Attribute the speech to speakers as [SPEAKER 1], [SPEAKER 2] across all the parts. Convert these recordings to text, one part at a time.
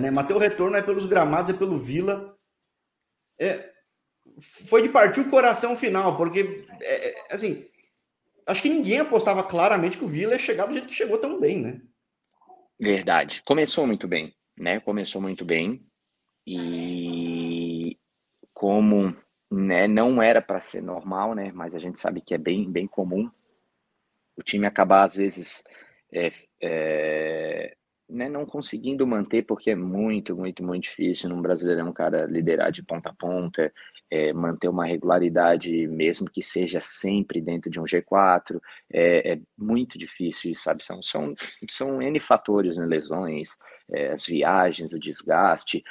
[SPEAKER 1] né? Mas o retorno é pelos gramados, é pelo Vila. É, foi de partir o coração final, porque, é, é, assim, acho que ninguém apostava claramente que o Vila ia chegar do jeito que chegou tão bem, né?
[SPEAKER 2] Verdade. Começou muito bem, né? Começou muito bem. E como né, não era para ser normal, né? Mas a gente sabe que é bem, bem comum o time acabar, às vezes, é, é, né, não conseguindo manter, porque é muito, muito, muito difícil num brasileirão, cara, liderar de ponta a ponta, é, manter uma regularidade, mesmo que seja sempre dentro de um G4, é, é muito difícil, sabe? São, são, são N fatores, né? lesões, é, as viagens, o desgaste,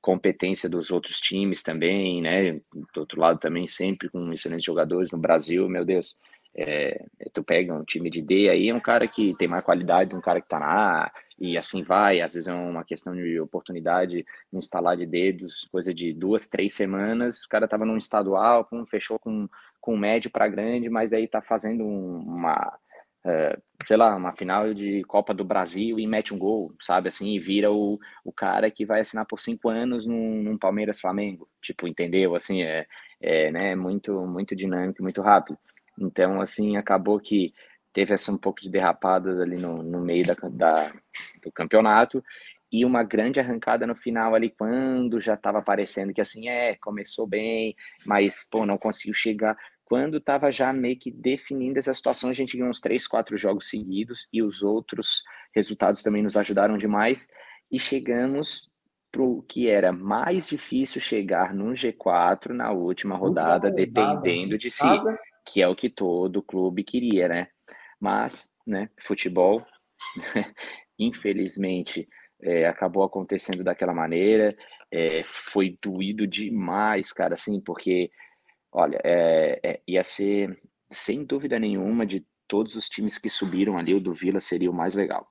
[SPEAKER 2] competência dos outros times também, né? Do outro lado também, sempre com excelentes jogadores no Brasil, meu Deus. É, tu pega um time de D aí, é um cara que tem mais qualidade de um cara que tá na A, e assim vai. Às vezes é uma questão de oportunidade no instalar de dedos, coisa de duas, três semanas. O cara tava num estadual, com, fechou com, com médio para grande, mas daí tá fazendo uma, uh, sei lá, uma final de Copa do Brasil e mete um gol, sabe? Assim, e vira o, o cara que vai assinar por cinco anos num, num Palmeiras Flamengo. Tipo, entendeu? Assim, é, é né, muito, muito dinâmico, muito rápido. Então, assim, acabou que teve essa um pouco de derrapadas ali no, no meio da, da, do campeonato e uma grande arrancada no final ali quando já estava parecendo que assim é começou bem mas pô não conseguiu chegar. Quando estava já meio que definindo essa situação a gente ganhou uns três quatro jogos seguidos e os outros resultados também nos ajudaram demais. E chegamos para o que era mais difícil chegar no G4 na última rodada, última rodada dependendo de si que é o que todo clube queria, né? Mas, né, futebol, infelizmente, é, acabou acontecendo daquela maneira. É, foi doído demais, cara, assim, porque, olha, é, é, ia ser, sem dúvida nenhuma, de todos os times que subiram ali, o do Vila seria o mais legal.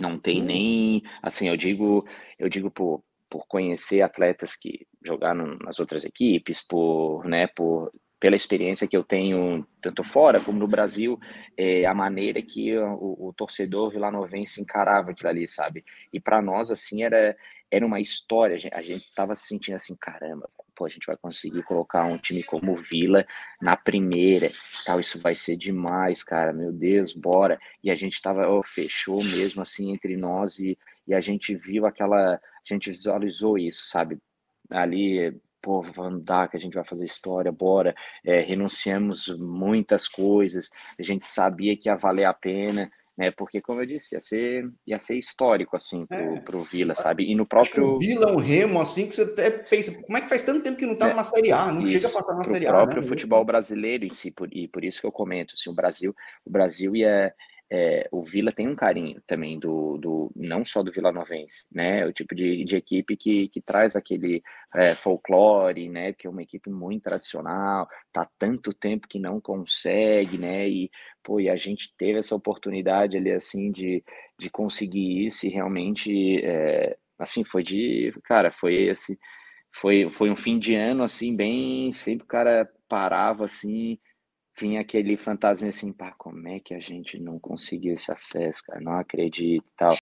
[SPEAKER 2] Não tem hum. nem, assim, eu digo, eu digo por, por conhecer atletas que jogaram nas outras equipes, por, né, por pela experiência que eu tenho tanto fora como no Brasil, é, a maneira que o, o torcedor vilanovense encarava aquilo ali, sabe? E para nós, assim, era, era uma história, a gente estava se sentindo assim, caramba, pô, a gente vai conseguir colocar um time como Vila na primeira, tal, isso vai ser demais, cara, meu Deus, bora. E a gente tava, oh, fechou mesmo assim entre nós e, e a gente viu aquela, a gente visualizou isso, sabe? Ali pô, vamos dar que a gente vai fazer história, bora. É, renunciamos muitas coisas, a gente sabia que ia valer a pena, né? Porque, como eu disse, ia ser, ia ser histórico, assim, pro, é. pro Vila, sabe? E no próprio.
[SPEAKER 1] O Vila é um remo, assim, que você até pensa, como é que faz tanto tempo que não tá é, numa Série A? Não isso, chega a passar na Série A.
[SPEAKER 2] O próprio né? futebol brasileiro em si, por, e por isso que eu comento, assim, o Brasil, o Brasil ia é, o Vila tem um carinho também do, do não só do Vila Novense, né? O tipo de, de equipe que, que traz aquele é, folclore, né? Que é uma equipe muito tradicional, tá tanto tempo que não consegue, né? E, pô, e a gente teve essa oportunidade ali, assim, de, de conseguir isso e realmente, é, assim, foi de, cara, foi esse, foi, foi um fim de ano, assim, bem, sempre o cara parava, assim, vinha aquele fantasma assim, pá, como é que a gente não conseguiu esse acesso, cara? Não acredito e tal.